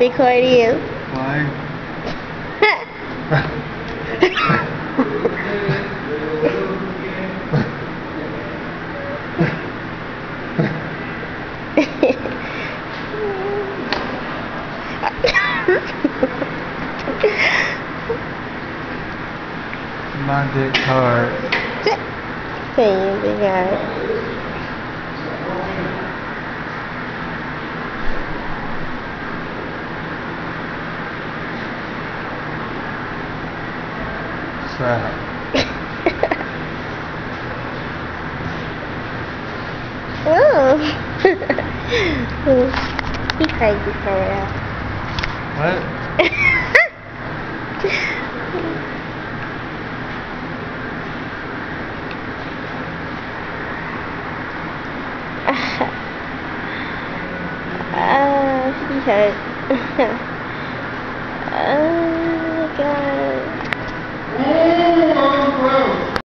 record you. Why? My dick hard. Thì bây giờ Sad. Oh. he crazy for real. What? uh, he hurt. uh,